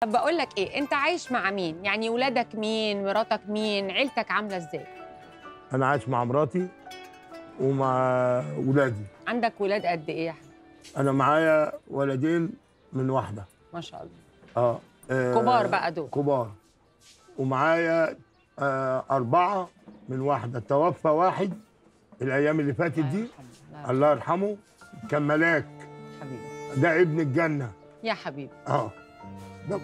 طب بقول لك إيه؟ أنت عايش مع مين؟ يعني ولادك مين؟ مراتك مين؟ عيلتك عاملة إزاي؟ أنا عايش مع مراتي ومع ولادي. عندك ولاد قد إيه يا أنا معايا ولدين من واحدة. ما شاء الله. آه آه، كبار بقى دول. كبار. ومعايا آه أربعة من واحدة. توفى واحد الأيام اللي فاتت الله دي. الله الله يرحمه. كان ملاك. حبيبي. ده ابن الجنة. يا حبيبي. آه. ده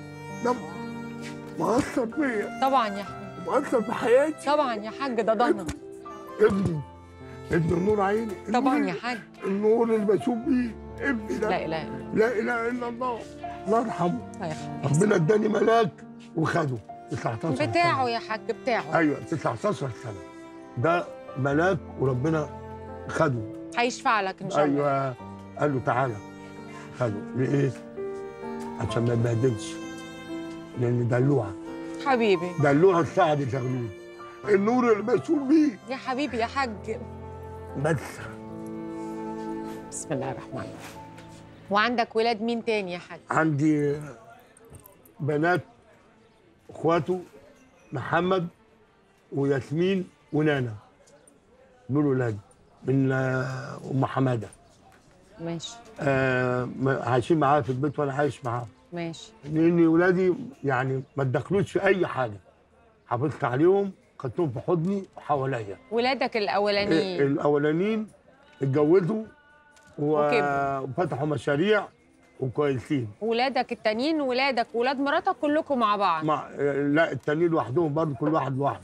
ده مؤثر فيا. طبعا يا حبيبي مؤثر في حياتي. طبعا يا حاج ده ضنا ابني ابن النور عيني. طبعا يا حاج. النور اللي بشوف بيه ابني ده. لا إله إلا الله. لا إله إلا الله. الله يرحمه. ربنا اداني ملاك وخده. 19 سنة. بتاعه يا حاج بتاعه. أيوه 19 سنة. ده ملاك وربنا خده. هيشفع لك إن شاء الله. أيوه. قال له تعالى. خده. ليه؟ عشان ما يتبهدلش لأن دلوعه حبيبي. دلوعه السعد شغلول النور اللي بشوف بيه. يا حبيبي يا حاج. بس. بسم الله الرحمن الرحيم. وعندك ولاد مين تاني يا حاج؟ عندي بنات إخواته محمد وياسمين ونانا. دول ولاد من أم حمادة. ماشي. آه، عايشين معايا في البيت وأنا عايش معاهم. ماشي. لأن ولادي يعني ما اتدخلوش في أي حاجة. حافظت عليهم خدتهم في حضني وحواليا. ولادك إيه، الأولانيين الاولانيين اتجوزوا. وفتحوا مشاريع وكويسين. ولادك التانيين ولادك ولاد مراتك كلكم مع بعض؟ مع لا التانيين لوحدهم برضه كل واحد لوحده.